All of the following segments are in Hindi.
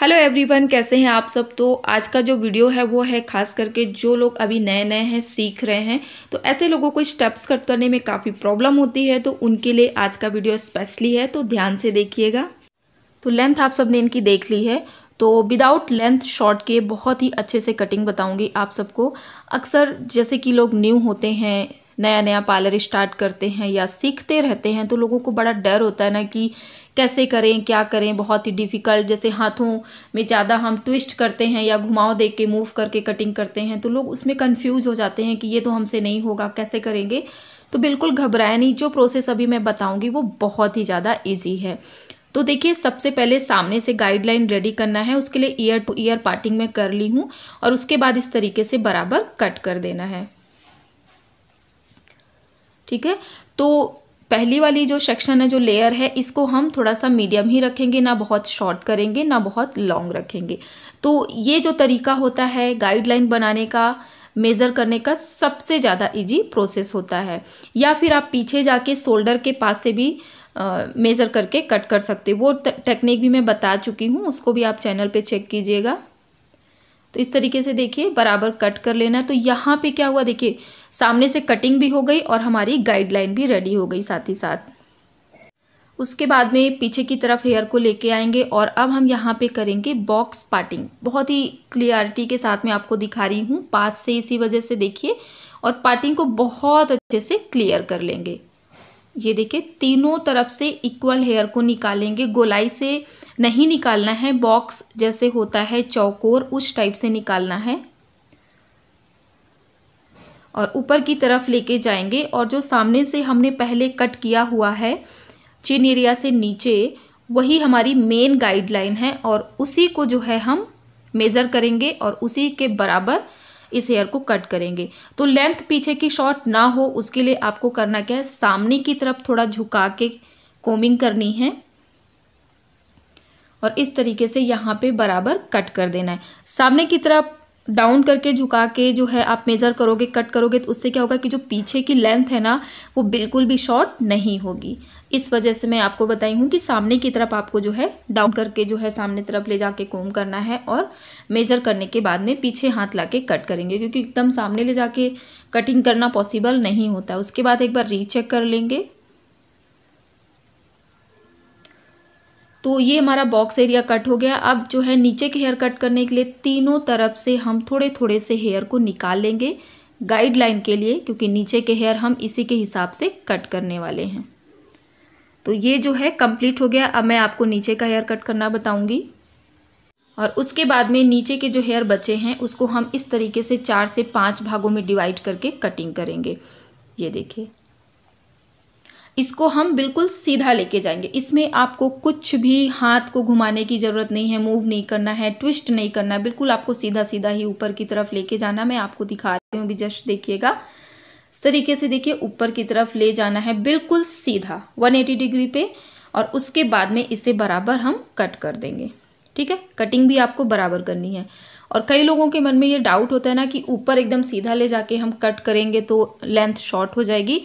हेलो एवरीवन कैसे हैं आप सब? तो आज का जो वीडियो है, वो है खास करके जो लोग अभी नए नए हैं, सीख रहे हैं तो ऐसे लोगों को स्टेप्स कट करने में काफ़ी प्रॉब्लम होती है तो उनके लिए आज का वीडियो स्पेशली है तो ध्यान से देखिएगा। तो लेंथ आप सबने इनकी देख ली है तो विदाउट लेंथ शॉर्ट के बहुत ही अच्छे से कटिंग बताऊँगी आप सबको। अक्सर जैसे कि लोग न्यू होते हैं नया नया पार्लर स्टार्ट करते हैं या सीखते रहते हैं तो लोगों को बड़ा डर होता है ना कि कैसे करें, क्या करें, बहुत ही डिफ़िकल्ट जैसे हाथों में ज़्यादा हम ट्विस्ट करते हैं या घुमाव दे के मूव करके कटिंग करते हैं तो लोग उसमें कन्फ्यूज़ हो जाते हैं कि ये तो हमसे नहीं होगा, कैसे करेंगे? तो बिल्कुल घबराए नहीं, जो प्रोसेस अभी मैं बताऊँगी वो बहुत ही ज़्यादा ईजी है। तो देखिए, सबसे पहले सामने से गाइडलाइन रेडी करना है, उसके लिए ईयर टू ईयर पार्टिंग में कर ली हूँ और उसके बाद इस तरीके से बराबर कट कर देना है। ठीक है? तो पहली वाली जो सेक्शन है, जो लेयर है, इसको हम थोड़ा सा मीडियम ही रखेंगे, ना बहुत शॉर्ट करेंगे, ना बहुत लॉन्ग रखेंगे। तो ये जो तरीका होता है गाइडलाइन बनाने का मेज़र करने का, सबसे ज़्यादा इजी प्रोसेस होता है। या फिर आप पीछे जाके शोल्डर के पास से भी मेज़र करके कट कर सकते वो टेक्निक भी मैं बता चुकी हूँ, उसको भी आप चैनल पे चेक कीजिएगा। तो इस तरीके से देखिए, बराबर कट कर लेना है। तो यहाँ पे क्या हुआ देखिए, सामने से कटिंग भी हो गई और हमारी गाइडलाइन भी रेडी हो गई साथ ही साथ। उसके बाद में पीछे की तरफ़ हेयर को लेके आएँगे और अब हम यहाँ पे करेंगे बॉक्स पार्टिंग बहुत ही क्लियरिटी के साथ में आपको दिखा रही हूँ। पास से इसी वजह से देखिए और पार्टिंग को बहुत अच्छे से क्लियर कर लेंगे। ये देखिए, तीनों तरफ़ से इक्वल हेयर को निकालेंगे। गोलाई से नहीं निकालना है बॉक्स जैसे होता है, चौकोर उस टाइप से निकालना है। और ऊपर की तरफ़ लेके जाएँगे और जो सामने से हमने पहले कट किया हुआ है चिन एरिया से नीचे, वही हमारी मेन गाइडलाइन है और उसी को जो है हम मेज़र करेंगे और उसी के बराबर इस हेयर को कट करेंगे। तो लेंथ पीछे की शॉर्ट ना हो, उसके लिए आपको करना क्या है, सामने की तरफ़ थोड़ा झुका के कोमिंग करनी है। और इस तरीके से यहाँ पे बराबर कट कर देना है। सामने की तरफ़ डाउन करके झुका के जो है आप मेज़र करोगे कट करोगे तो उससे क्या होगा कि जो पीछे की लेंथ है ना, वो बिल्कुल भी शॉर्ट नहीं होगी। इस वजह से मैं आपको बताई हूँ कि सामने की तरफ़ आपको जो है डाउन करके जो है सामने तरफ़ ले जाके कोम करना है और मेज़र करने के बाद में पीछे हाथ ला के कट करेंगे, क्योंकि एकदम सामने ले जाके कटिंग करना पॉसिबल नहीं होता। उसके बाद एक बार रीचेक कर लेंगे। तो ये हमारा बॉक्स एरिया कट हो गया। अब जो है नीचे के हेयर कट करने के लिए तीनों तरफ़ से हम थोड़े थोड़े से हेयर को निकाल लेंगे गाइडलाइन के लिए, क्योंकि नीचे के हेयर हम इसी के हिसाब से कट करने वाले हैं। तो ये जो है कंप्लीट हो गया। अब मैं आपको नीचे का हेयर कट करना बताऊँगी। और उसके बाद में नीचे के जो हेयर बचे हैं, उसको हम इस तरीके से चार से पाँच भागों में डिवाइड करके कटिंग करेंगे। ये देखिए। इसको हम बिल्कुल सीधा लेके जाएँगे। इसमें आपको कुछ भी हाथ को घुमाने की ज़रूरत नहीं है मूव नहीं करना है ट्विस्ट नहीं करना है, बिल्कुल आपको सीधा सीधा ही ऊपर की तरफ़ लेके जाना। मैं आपको दिखा रही हूँ भी जस्ट देखिएगा। इस तरीके से देखिए, ऊपर की तरफ़ ले जाना है बिल्कुल सीधा 180 डिग्री पे, और उसके बाद में इसे बराबर हम कट कर देंगे। ठीक है? कटिंग भी आपको बराबर करनी है। और कई लोगों के मन में ये डाउट होता है ना कि ऊपर एकदम सीधा ले जाके हम कट करेंगे तो लेंथ शॉर्ट हो जाएगी।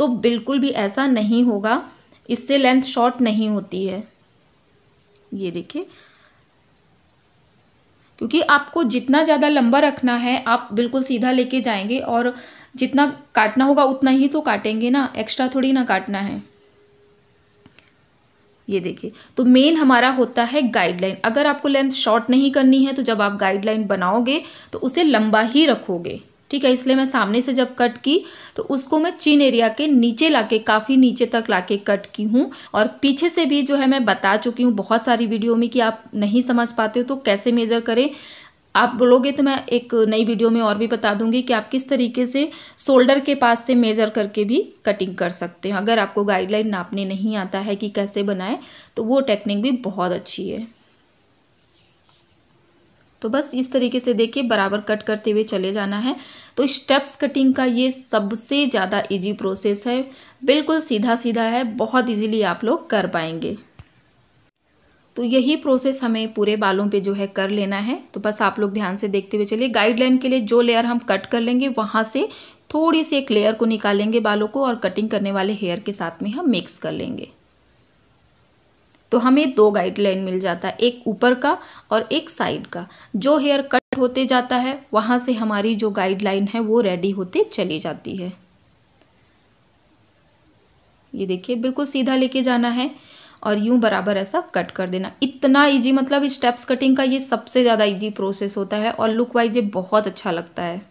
तो बिल्कुल भी ऐसा नहीं होगा। इससे लेंथ शॉर्ट नहीं होती है। ये देखिए। क्योंकि आपको जितना ज़्यादा लंबा रखना है, आप बिल्कुल सीधा लेके जाएँगे और जितना काटना होगा, उतना ही तो काटेंगे ना। एक्स्ट्रा थोड़ी ना काटना है। ये देखिए। तो मेन हमारा होता है गाइडलाइन अगर आपको लेंथ शॉर्ट नहीं करनी है तो जब आप गाइडलाइन बनाओगे तो उसे लंबा ही रखोगे। ठीक है, इसलिए मैं सामने से जब कट की तो उसको मैं चीन एरिया के नीचे लाके, काफ़ी नीचे तक लाके कट की हूँ। और पीछे से भी जो है, मैं बता चुकी हूँ बहुत सारी वीडियो में कि आप नहीं समझ पाते हो तो कैसे मेज़र करें? आप बोलोगे तो मैं एक नई वीडियो में और भी बता दूँगी कि आप किस तरीके से शोल्डर के पास से मेज़र करके भी कटिंग कर सकते हैं। अगर आपको गाइडलाइन नापने नहीं आता है कि कैसे बनाए तो वो टेक्निक भी बहुत अच्छी है। तो बस इस तरीके से देखिए बराबर कट करते हुए चले जाना है। तो स्टेप्स कटिंग का ये सबसे ज़्यादा इजी प्रोसेस है। बिल्कुल सीधा सीधा है, बहुत इजीली आप लोग कर पाएँगे। तो यही प्रोसेस हमें पूरे बालों पे जो है कर लेना है। तो बस आप लोग ध्यान से देखते हुए चलिए। गाइडलाइन के लिए जो लेयर हम कट कर लेंगे, वहाँ से थोड़ी सी एक लेयर को निकालेंगे बालों को और कटिंग करने वाले हेयर के साथ में हम मिक्स कर लेंगे। तो हमें दो गाइडलाइन मिल जाता है, एक ऊपर का और एक साइड का। जो हेयर कट होते जाता है, वहाँ से हमारी जो गाइडलाइन है, वो रेडी होते चली जाती है। ये देखिए, बिल्कुल सीधा लेके जाना है और यूँ बराबर ऐसा कट कर देना। इतना इजी मतलब स्टेप्स कटिंग का ये सबसे ज़्यादा इजी प्रोसेस होता है और लुक वाइज ये बहुत अच्छा लगता है।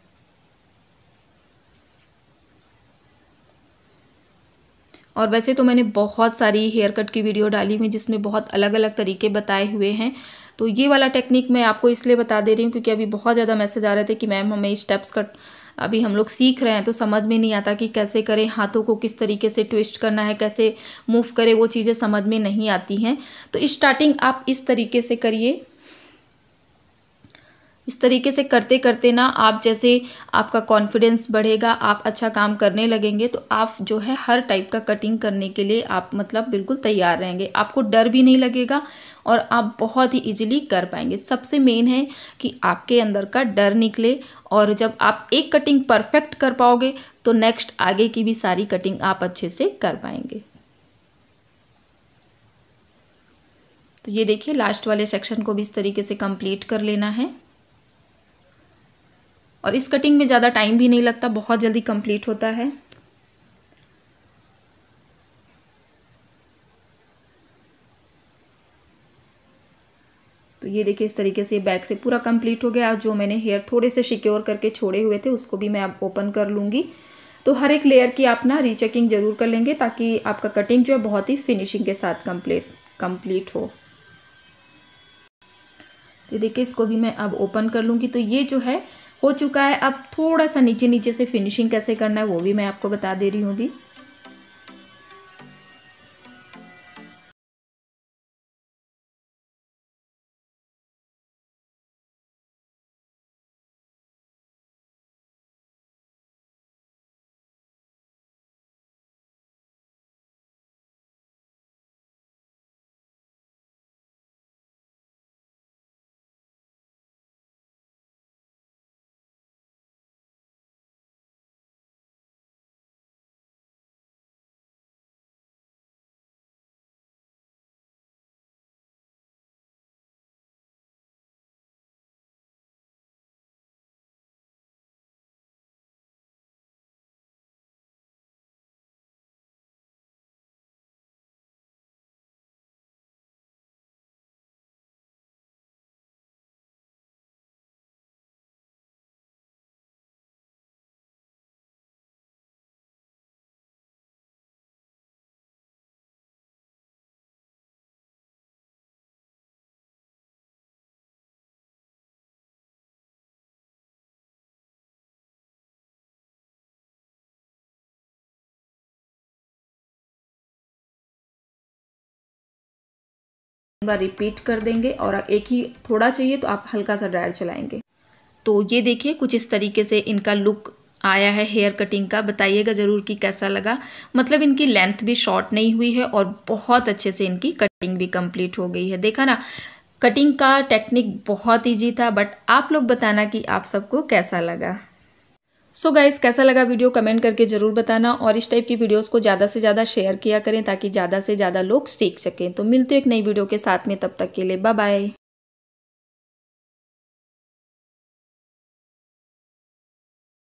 और वैसे तो मैंने बहुत सारी हेयर कट की वीडियो डाली हुई जिसमें बहुत अलग अलग तरीके बताए हुए हैं। तो ये वाला टेक्निक मैं आपको इसलिए बता दे रही हूँ क्योंकि अभी बहुत ज़्यादा मैसेज आ रहे थे कि मैम हमें स्टेप्स कट अभी हम लोग सीख रहे हैं तो समझ में नहीं आता कि कैसे करें, हाथों को किस तरीके से ट्विस्ट करना है, कैसे मूव करें, वो चीज़ें समझ में नहीं आती हैं। तो स्टार्टिंग आप इस तरीके से करिए। इस तरीके से करते करते ना आप जैसे आपका कॉन्फिडेंस बढ़ेगा, आप अच्छा काम करने लगेंगे तो आप जो है हर टाइप का कटिंग करने के लिए आप मतलब बिल्कुल तैयार रहेंगे। आपको डर भी नहीं लगेगा और आप बहुत ही इजीली कर पाएँगे। सबसे मेन है कि आपके अंदर का डर निकले और जब आप एक कटिंग परफेक्ट कर पाओगे तो नेक्स्ट आगे की भी सारी कटिंग आप अच्छे से कर पाएँगे। तो ये देखिए लास्ट वाले सेक्शन को भी इस तरीके से कंप्लीट कर लेना है। और इस कटिंग में ज़्यादा टाइम भी नहीं लगता, बहुत जल्दी कंप्लीट होता है। तो ये देखिए, इस तरीके से बैक से पूरा कंप्लीट हो गया। जो मैंने हेयर थोड़े से सिक्योर करके छोड़े हुए थे, उसको भी मैं अब ओपन कर लूँगी। तो हर एक लेयर की आप ना रीचेकिंग ज़रूर कर लेंगे, ताकि आपका कटिंग जो है बहुत ही फिनिशिंग के साथ कंप्लीट कंप्लीट हो। तो देखिए, इसको भी मैं अब ओपन कर लूँगी। तो ये जो है हो चुका है। अब थोड़ा सा नीचे नीचे से फिनिशिंग कैसे करना है, वो भी मैं आपको बता दे रही हूँ अभी। बार रिपीट कर देंगे और एक ही थोड़ा चाहिए तो आप हल्का सा ड्रायर चलाएँगे। तो ये देखिए, कुछ इस तरीके से इनका लुक आया है हेयर कटिंग का। बताइएगा ज़रूर कि कैसा लगा। मतलब इनकी लेंथ भी शॉर्ट नहीं हुई है और बहुत अच्छे से इनकी कटिंग भी कंप्लीट हो गई है। देखा ना कटिंग का टेक्निक बहुत ईजी था बट आप लोग बताना कि आप सबको कैसा लगा। सो so गाइज़ कैसा लगा वीडियो कमेंट करके ज़रूर बताना और इस टाइप की वीडियोस को ज़्यादा से ज़्यादा शेयर किया करें ताकि ज़्यादा से ज़्यादा लोग सीख सकें। तो मिलते एक नई वीडियो के साथ में, तब तक के लिए बाय बाय